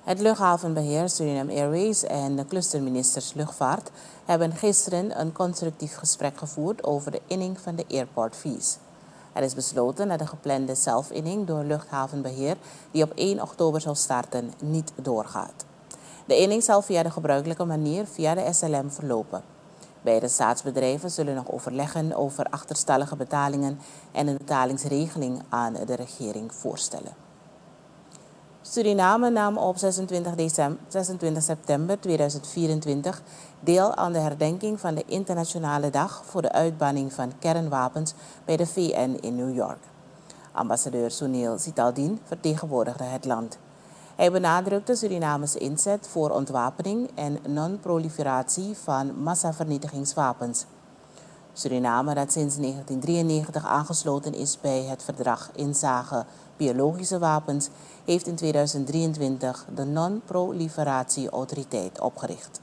Het luchthavenbeheer Suriname Airways en de clusterministers luchtvaart hebben gisteren een constructief gesprek gevoerd over de inning van de airport fees. Er is besloten dat de geplande zelfinning door luchthavenbeheer, die op 1 oktober zal starten, niet doorgaat. De inning zal via de gebruikelijke manier via de SLM verlopen. Beide staatsbedrijven zullen nog overleggen over achterstallige betalingen en een betalingsregeling aan de regering voorstellen. Suriname nam op 26, december, 26 september 2024 deel aan de herdenking van de Internationale Dag voor de uitbanning van kernwapens bij de VN in New York. Ambassadeur Sunil Sitaldin vertegenwoordigde het land. Hij benadrukte Surinames inzet voor ontwapening en non-proliferatie van massavernietigingswapens. Suriname, dat sinds 1993 aangesloten is bij het verdrag inzage biologische wapens, heeft in 2023 de Non-Proliferatieautoriteit opgericht.